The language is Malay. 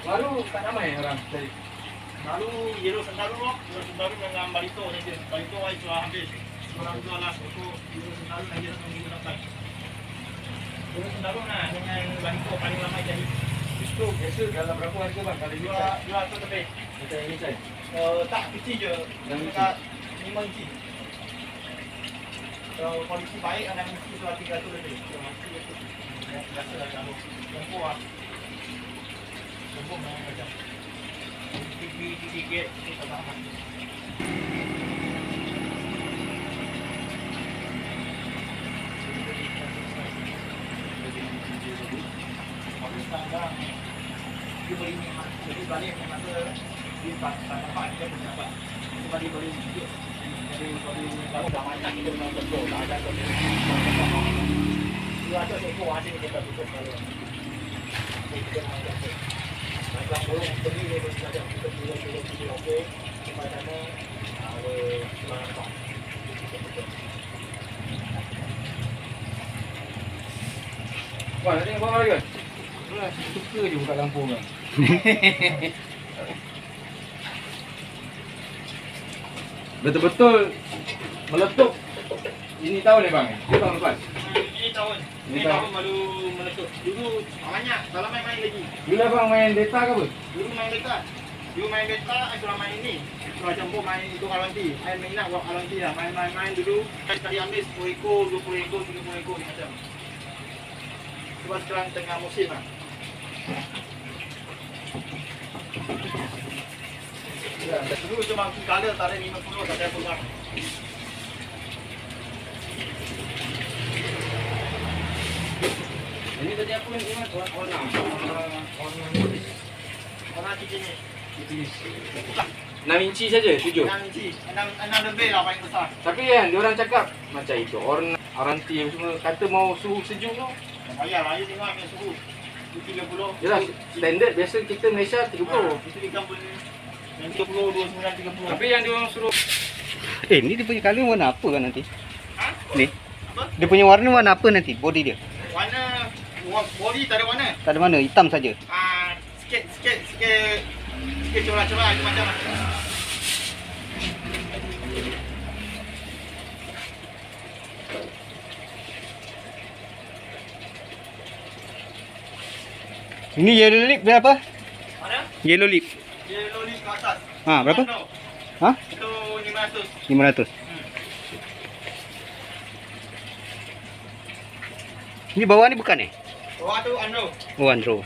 Lalu tak ramai orang dari. Lalu yellow sentaru, yellow sentaru dengan barito, nanti barito awal itu habis. Orang itu alas itu yellow sentaru lagi satu minggu lepas. Yellow sentaru nah dengan barito paling lama jadi. Itu biasa dalam berapa harga bang? Kali dua, dua atau lebih? Kita ini saya. Uh, eh, tak kecil je. Yang dekat 5 inci. Eh, Kalau kondisi baik, ada mesti suatu tiga tu lebih. Terima kasih. Terima kasih. Terima kasih. Terima kasih kita memang beli dia mesti ada kita pulang pulang pulang okey sebab nama ada pulang apa Wah, nanti bawa lagi kan? Suka je buka lampu kan. Betul-betul meletup. Ini tahun ni bang? Ini tahun lepas. ini tahun Ini ini tahun. tahun baru meletup dulu banyak kalau main-main lagi Dulu abang main data ke apa? Dulu main beta. Dulu main beta, saya main ini. Sudah campur main itu Alanti. Saya minat buat Alanti lah. Main-main-main dulu. Saya sekali ambil 10 ekor, 20 ekor, 30 ekor macam. Sebab sekarang tengah musim lah. Dulu cuma color tak ada 50 tak ada pegang. Ini tadi apa yang ingat? Warna. Warna. Warna cincin ni. Bukan. 6 inci saja, 7. 6 inci. 6, 6 lebih lah paling besar. Tapi kan, diorang cakap macam itu. Orna, Aranti semua kata mau suhu sejuk tu. Payah lah. Dia tengok ambil suhu. Itu 30. Yalah, standard biasa kita Malaysia 30. Oh, itu 30. Yang 30, 29, 30. Tapi yang diorang suruh Eh, ni dia punya colour warna apa kan nanti? Ha? Ni. Apa? Dia punya warna warna apa nanti? Body dia. Warna wa- body tak ada warna. Tak ada mana, hitam saja. Ah, sikit sikit sikit sikit corak-corak macam lah. Ini yellow lip berapa? Mana? Yellow lip. Dia loli ke atas. Ha, berapa? Ha? Itu 500. 500. Hmm. Ni bawah ni bukan eh? Bawah tu Andro. Oh, Andro.